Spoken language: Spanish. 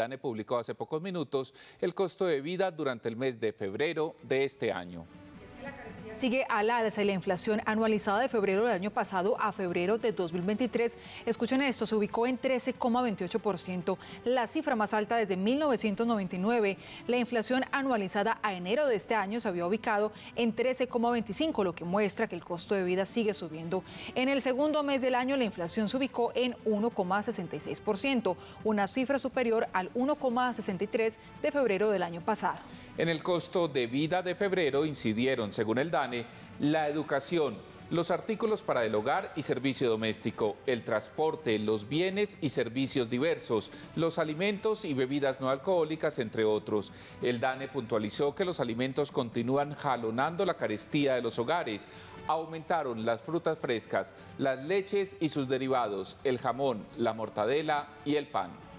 DANE publicó hace pocos minutos el costo de vida durante el mes de febrero de este año sigue al alza y la inflación anualizada de febrero del año pasado a febrero de 2023, escuchen esto, se ubicó en 13,28%, la cifra más alta desde 1999. La inflación anualizada a enero de este año se había ubicado en 13,25, lo que muestra que el costo de vida sigue subiendo. En el segundo mes del año la inflación se ubicó en 1,66%, una cifra superior al 1,63 de febrero del año pasado. En el costo de vida de febrero incidieron, según el DANE, la educación, los artículos para el hogar y servicio doméstico, el transporte, los bienes y servicios diversos, los alimentos y bebidas no alcohólicas, entre otros. El DANE puntualizó que los alimentos continúan jalonando la carestía de los hogares. Aumentaron las frutas frescas, las leches y sus derivados, el jamón, la mortadela y el pan.